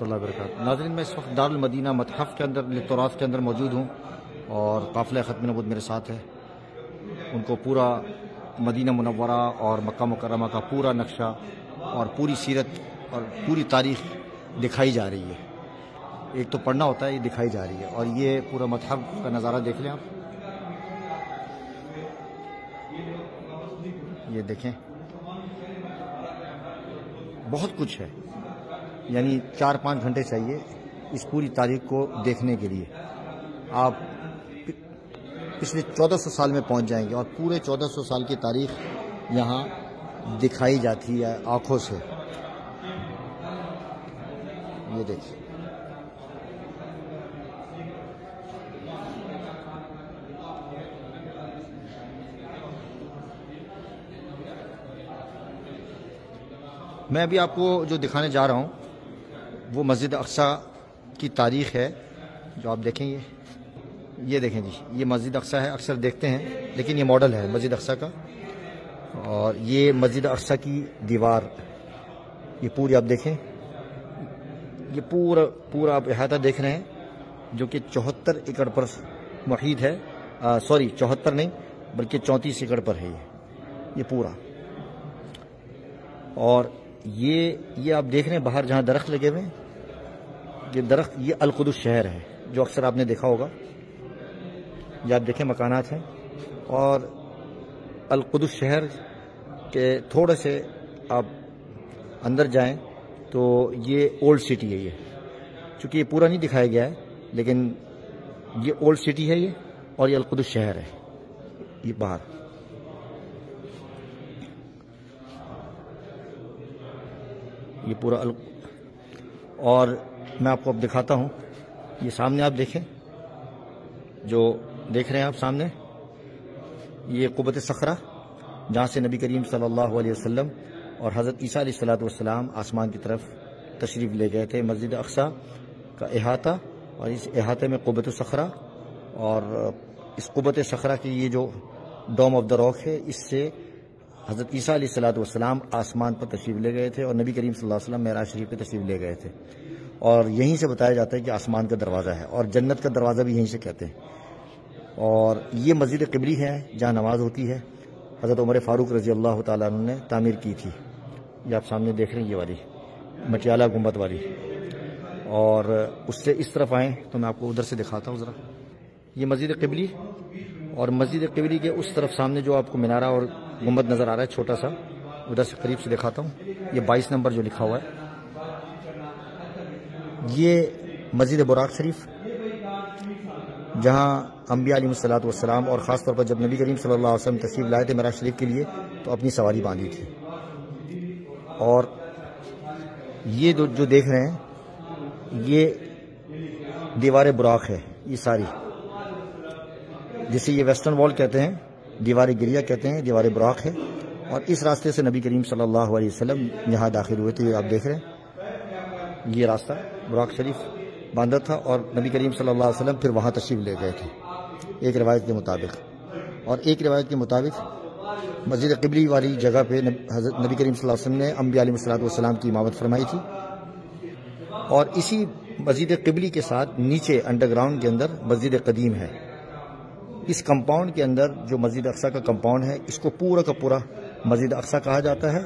ورحمۃ اللہ وبرکاتہ۔ ناظرین، میں اس وقت دار المدینہ متحف کے اندر لطوراف کے اندر موجود ہوں اور قافلہ ختم نبود میرے ساتھ ہے۔ ان کو پورا مدینہ منورہ اور مکہ مکرمہ کا پورا نقشہ اور پوری سیرت اور پوری تاریخ دکھائی جا رہی ہے۔ ایک تو پڑھنا ہوتا ہے، یہ دکھائی جا رہی ہے۔ اور یہ پورا متحف کا نظارہ دیکھ لیں آپ۔ یہ دیکھیں۔ بہت کچھ ہے۔ یعنی چار پانچ گھنٹے چاہیے اس پوری تاریخ کو دیکھنے کے لیے۔ آپ پچھلے چودہ سو سال میں پہنچ جائیں گے اور پورے چودہ سو سال کی تاریخ یہاں دکھائی جاتی ہے آنکھوں سے۔ یہ دیکھیں۔ میں ابھی آپ کو جو دکھانے جا رہا ہوں وہ مسجد اقصا کی تاریخ ہے، جو آپ دیکھیں یہ۔ یہ دیکھیں جی یہ مسجد اقصا ہے، اکثر دیکھتے ہیں، لیکن یہ ماڈل ہے مسجد اقصا کا۔ اور یہ مسجد اقصا کی دیوار، یہ پوری آپ دیکھیں۔ یہ پورا پورا آپ احاطہ دیکھ رہے ہیں، جو کہ چوہتر ایکڑ پر محیط ہے۔ سوری، چوہتر نہیں، بلکہ چونتیس ایکڑ پر ہے یہ۔ یہ پورا۔ اور یہ یہ آپ دیکھ رہے ہیں باہر جہاں درخت لگے ہوئے ہیں، یہ درخت، یہ القدس شہر ہے، جو اکثر آپ نے دیکھا ہوگا۔ یہ آپ دیکھیں مکانات ہیں، اور القدس شہر کے تھوڑے سے آپ اندر جائیں تو یہ اولڈ سٹی ہے یہ۔ چونکہ یہ پورا نہیں دکھایا گیا ہے، لیکن یہ اولڈ سٹی ہے یہ، اور یہ القدس شہر ہے، یہ باہر۔ یہ پورا اور میں آپ کو اب دکھاتا ہوں۔ یہ سامنے آپ دیکھیں۔ جو دیکھ رہے ہیں آپ سامنے، یہ قبت سخرہ جہاں سے نبی کریم صلی اللہ علیہ وسلم اور حضرت عیسیٰ علیہ السلاۃ والسلام آسمان کی طرف تشریف لے گئے تھے مسجد اقسا کا احاطہ۔ اور اس احاطے میں قبت سخرہ اور اس قبت سخرہ کی یہ جو ڈوم آف دا راک ہے، اس سے حضرت عیسیٰ علیہ السلاۃ والسلام آسمان پر تشریف لے گئے تھے اور نبی کریم صلی اللہ علیہ وسلم معراج شریف پہ تشریف لے گئے تھے۔ اور یہیں سے بتایا جاتا ہے کہ آسمان کا دروازہ ہے اور جنت کا دروازہ بھی یہیں سے کہتے ہیں۔ اور یہ مسجد قبلی ہے جہاں نماز ہوتی ہے۔ حضرت عمر فاروق رضی اللہ تعالیٰ عنہ نے تعمیر کی تھی۔ یہ آپ سامنے دیکھ رہے ہیں یہ والی، مٹیالہ گنبت والی۔ اور اس سے اس طرف آئیں تو میں آپ کو ادھر سے دکھاتا ہوں ذرا۔ یہ مسجد قبلی اور مسجد قبلی کے اس طرف سامنے جو آپ کو مینارہ اور گنبد نظر آ رہا ہے، چھوٹا سا۔ ادھر سے قریب سے دکھاتا ہوں۔ یہ بائیس نمبر جو لکھا ہوا ہے۔ یہ مسجد براق شریف، جہاں انبیاء علیہ الصلاۃ والسلام اور خاص طور پر جب نبی کریم صلی اللہ علیہ وسلم تشریف لائے تھے میرا شریف کے لیے، تو اپنی سواری باندھی تھی۔ اور یہ جو دیکھ رہے ہیں، یہ دیوار براق ہے، یہ ساری۔ جسے یہ ویسٹرن وال کہتے ہیں دیوار گریا کہتے ہیں، دیوار براق ہے۔ اور اس راستے سے نبی کریم صلی اللہ علیہ وسلم یہاں داخل ہوئے تھے یہ آپ دیکھ رہے ہیں۔ یہ راستہ براق شریف باندھا تھا اور نبی کریم صلی اللہ علیہ وسلم پھر وہاں تشریف لے گئے تھے۔ ایک روایت کے مطابق۔ اور ایک روایت کے مطابق مسجد قبلی والی جگہ پہ حضرت نبی کریم صلی اللہ علیہ وسلم نے انبیاء علیہ الصلاۃ والسلام کی امامت فرمائی تھی۔ اور اسی مسجد قبلی کے ساتھ نیچے انڈر گراؤنڈ کے اندر مسجد قدیم ہے۔ اس کمپاؤنڈ کے اندر جو مسجد اقسا کا کمپاؤنڈ ہے، اس کو پورا کا پورا مسجد اقسا کہا جاتا ہے۔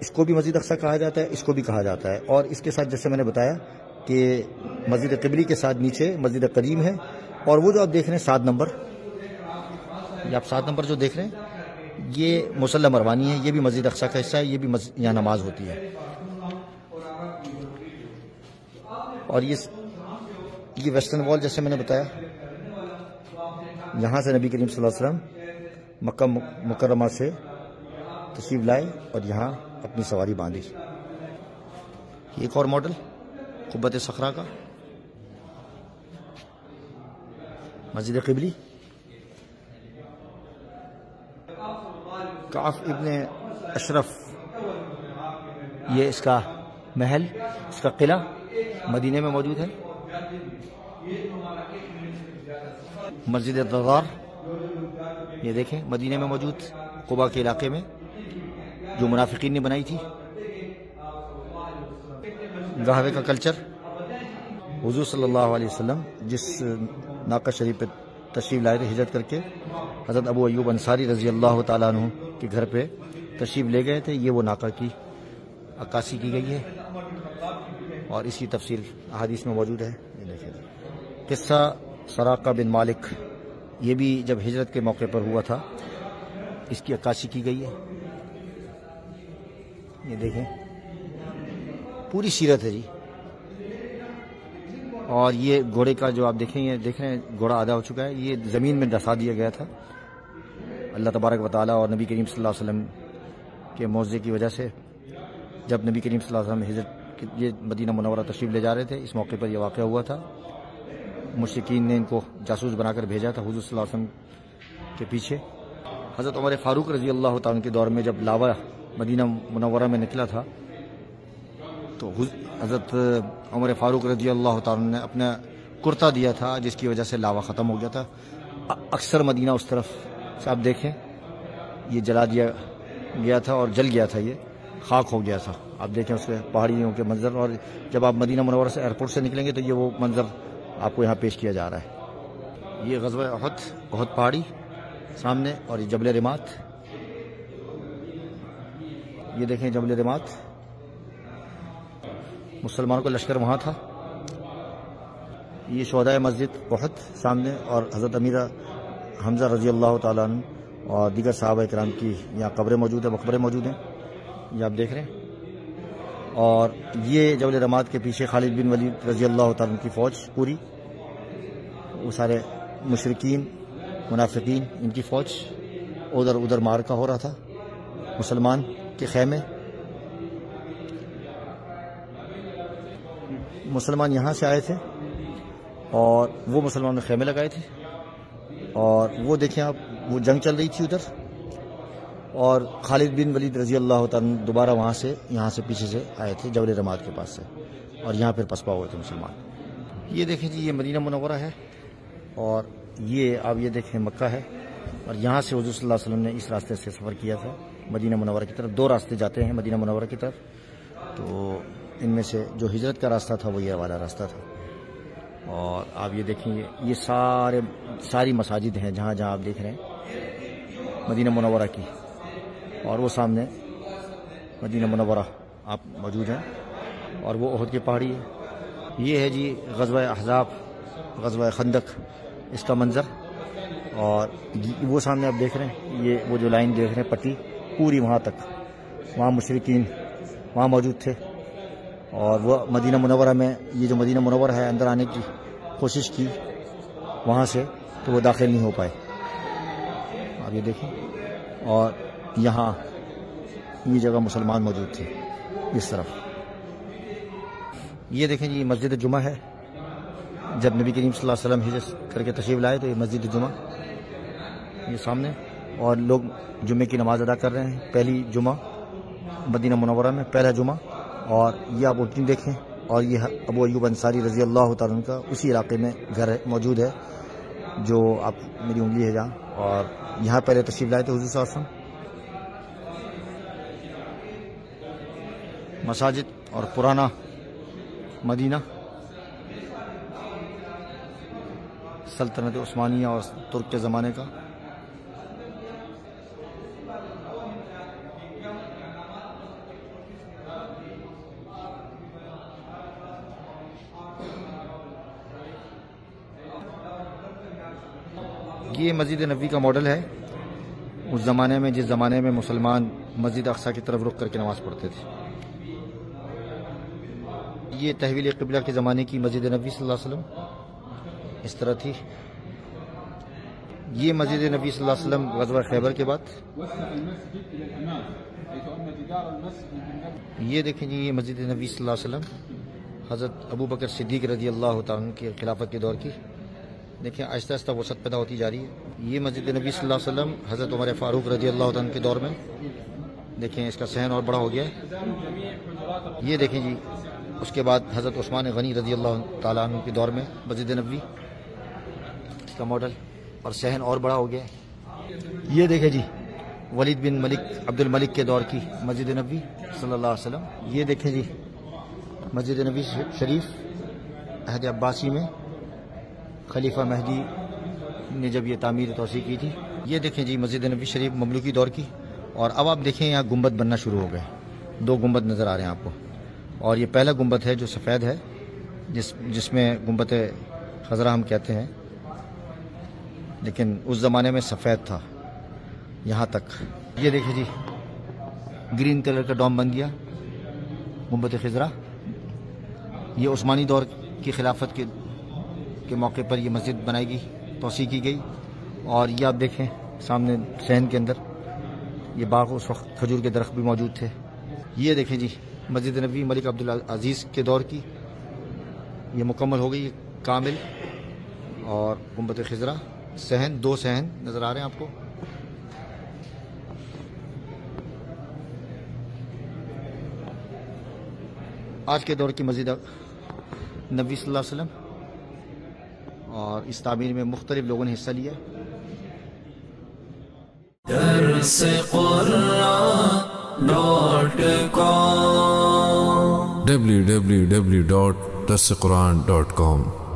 اس کو بھی مسجد اقسا کہا جاتا ہے، اس کو بھی کہا جاتا ہے۔ اور اس کے ساتھ جیسے میں نے بتایا کہ مسجد قبلی کے ساتھ نیچے مسجد قدیم ہے۔ اور وہ جو آپ دیکھ رہے ہیں، سات نمبر۔ یہ آپ سات نمبر جو دیکھ رہے ہیں، یہ مسلح مروانی ہے، یہ بھی مسجد اقسا کا حصہ ہے، یہ بھی یہاں نماز ہوتی ہے۔ اور یہ یہ ویسٹرن وال جیسے میں نے بتایا یہاں سے نبی کریم صلی اللہ علیہ وسلم مکہ مکرمہ سے تشریف لائے اور یہاں اپنی سواری باندھی۔ ایک اور ماڈل، قبت سخرا کا۔ مسجد قبلی۔ کاف ابن اشرف۔ یہ اس کا محل، اس کا قلعہ مدینہ میں موجود ہے۔ مسجد الدار یہ دیکھیں، مدینہ میں موجود قبا کے علاقے میں، جو منافقین نے بنائی تھی۔ گاہوے کا کلچر۔ حضور صلی اللہ علیہ وسلم جس ناقہ شریف پہ تشریف لائے تھے، ہجرت کر کے، حضرت ابو ایوب انصاری رضی اللہ تعالیٰ عنہ کے گھر پہ تشریف لے گئے تھے، یہ وہ ناقہ کی عکاسی کی گئی ہے۔ اور اس کی تفصیل احادیث میں موجود ہے۔ یہ دیکھیں۔ قصہ سراقہ بن مالک، یہ بھی جب ہجرت کے موقع پر ہوا تھا، اس کی عکاسی کی گئی ہے۔ یہ دیکھیں۔ پوری سیرت ہے جی۔ اور یہ گھوڑے کا جو آپ دیکھیں، یہ دیکھ رہے ہیں، گھوڑا آدھا ہو چکا ہے۔ یہ زمین میں دسا دیا گیا تھا۔ اللہ تبارک و تعالیٰ اور نبی کریم صلی اللہ علیہ وسلم کے موضے کی وجہ سے جب نبی کریم صلی اللہ علیہ وسلم حضرت یہ مدینہ منورہ تشریف لے جا رہے تھے، اس موقع پر یہ واقعہ ہوا تھا۔ مشرقین نے ان کو جاسوس بنا کر بھیجا تھا حضور صلی اللہ علیہ وسلم کے پیچھے۔ حضرت عمر فاروق رضی اللہ تعالیٰ کے دور میں جب لاوا مدینہ منورہ میں نکلا تھا، تو حضرت عمر فاروق رضی اللہ تعالیٰ نے اپنا کرتا دیا تھا، جس کی وجہ سے لاوا ختم ہو گیا تھا۔ اکثر مدینہ اس طرف سے آپ دیکھیں، یہ جلا دیا گیا تھا اور جل گیا تھا، یہ خاک ہو گیا تھا۔ آپ دیکھیں اس کے پہاڑیوں کے منظر، اور جب آپ مدینہ منورہ سے ایئرپورٹ سے نکلیں گے تو یہ وہ منظر آپ کو یہاں پیش کیا جا رہا ہے۔ یہ غزوہ احد احد پہاڑی سامنے اور یہ جبل رمات یہ دیکھیں جبل رمات مسلمانوں کا لشکر وہاں تھا۔ یہ شہدائے مسجد بہت سامنے اور حضرت امیرہ حمزہ رضی اللہ تعالیٰ عنہ اور دیگر صحابہ کرام کی یہاں قبریں موجود ہیں مقبرے موجود ہیں۔ یہ آپ دیکھ رہے ہیں۔ اور یہ جبل رمات کے پیچھے خالد بن ولید رضی اللہ تعالیٰ کی فوج پوری، وہ سارے مشرقین منافقین، ان کی فوج، ادھر ادھر مار کا ہو رہا تھا، مسلمان کے خیمے۔ مسلمان یہاں سے آئے تھے اور وہ مسلمان نے خیمے لگائے تھے اور وہ دیکھیں آپ، وہ جنگ چل رہی تھی ادھر۔ اور خالد بن ولید رضی اللہ تعالیٰ دوبارہ وہاں سے، یہاں سے پیچھے سے آئے تھے جبل رماد کے پاس سے اور یہاں پھر پسپا ہوئے تھے مسلمان۔ یہ دیکھیں جی یہ مدینہ منورہ ہے اور یہ آپ یہ دیکھیں مکہ ہے اور یہاں سے حضور صلی اللہ علیہ وسلم نے اس راستے سے سفر کیا تھا۔ مدینہ منورہ کی طرف دو راستے جاتے ہیں مدینہ منورہ کی طرف۔ تو ان میں سے جو ہجرت کا راستہ تھا وہ یہ والا راستہ تھا۔ اور آپ یہ دیکھیں یہ سارے، ساری مساجد ہیں جہاں جہاں آپ دیکھ رہے ہیں۔ مدینہ منورہ کی۔ اور وہ سامنے مدینہ منورہ آپ موجود ہیں اور وہ عہد کی پہاڑی ہے۔ یہ ہے جی غزوہ احزاب، غزوہ خندق، اس کا منظر۔ اور جی وہ سامنے آپ دیکھ رہے ہیں، یہ وہ جو لائن دیکھ رہے ہیں، پٹی پوری وہاں تک۔ وہاں مشرقین وہاں موجود تھے۔ اور وہ مدینہ منورہ میں، یہ جو مدینہ منورہ ہے، اندر آنے کی کوشش کی وہاں سے تو وہ داخل نہیں ہو پائے۔ آپ یہ دیکھیں۔ اور یہاں یہ جگہ مسلمان موجود تھے، اس طرف۔ یہ دیکھیں جی مسجد جمعہ ہے۔ جب نبی کریم صلی اللہ علیہ وسلم حجت کر کے تشریف لائے تو یہ مسجد جمعہ، یہ سامنے۔ اور لوگ جمعے کی نماز ادا کر رہے ہیں۔ پہلی جمعہ مدینہ منورہ میں، پہلا جمعہ۔ اور یہ آپ اٹھنی دیکھیں۔ اور یہ ابو ایوب انصاری رضی اللہ تعالیٰ کا اسی علاقے میں گھر موجود ہے، جو آپ میری انگلی ہے جہاں۔ اور یہاں پہلے تشریف لائے تھے حضور صلی اللہ علیہ وسلم۔ مساجد اور پرانا مدینہ، سلطنت عثمانیہ اور ترک کے زمانے کا۔ یہ مسجد نبی کا ماڈل ہے۔ اس زمانے میں، جس زمانے میں مسلمان مسجد اقسا کی طرف رخ کر کے نماز پڑھتے تھے۔ یہ تحویل قبلہ کے زمانے کی مسجد نبی صلی اللہ علیہ وسلم اس طرح تھی۔ یہ مسجد نبی صلی اللہ علیہ وسلم غزوہ خیبر کے بعد۔ یہ دیکھیں جی یہ مسجد نبی صلی اللہ علیہ وسلم حضرت ابو بکر صدیق رضی اللہ تعالیٰ کی خلافت کے دور کی۔ دیکھیں آہستہ آہستہ وسعت پیدا ہوتی جا رہی ہے۔ یہ مسجد نبی صلی اللہ علیہ وسلم حضرت عمر فاروق رضی اللہ عنہ کے دور میں۔ دیکھیں اس کا صحن اور بڑا ہو گیا ہے۔ یہ دیکھیں جی اس کے بعد حضرت عثمان غنی رضی اللہ تعالیٰ عنہ کے دور میں مسجد نبی اس کا ماڈل اور صحن اور بڑا ہو گیا ہے۔ یہ دیکھیں جی ولید بن ملک، عبد الملک کے دور کی مسجد نبی صلی اللہ علیہ وسلم۔ یہ دیکھیں جی مسجد نبی شریف عہد عباسی میں خلیفہ مہدی نے جب یہ تعمیر توسیع کی تھی۔ یہ دیکھیں جی مسجد نبی شریف مملوکی دور کی۔ اور اب آپ دیکھیں یہاں گنبد بننا شروع ہو گئے۔ دو گنبد نظر آ رہے ہیں آپ کو۔ اور یہ پہلا گنبد ہے جو سفید ہے، جس جس میں گنبد خزرہ ہم کہتے ہیں۔ لیکن اس زمانے میں سفید تھا، یہاں تک۔ یہ دیکھیں جی گرین کلر کا ڈوم بن گیا گنبد خزرہ یہ عثمانی دور کی خلافت کے کے موقع پر یہ مسجد بنائی گئی، توسیع کی گئی۔ اور یہ آپ دیکھیں سامنے سین کے اندر، یہ باغ اس وقت کھجور کے درخت بھی موجود تھے۔ یہ دیکھیں جی مسجد نبی ملک عبدالعزیز کے دور کی۔ یہ مکمل ہو گئی کامل اور گنبد خزرہ صحن دو صحن نظر آ رہے ہیں آپ کو۔ آج کے دور کی مسجد نبی صلی اللہ علیہ وسلم۔ اور اس تعمیر میں مختلف لوگوں نے حصہ لیا۔ درس www.dasquran.com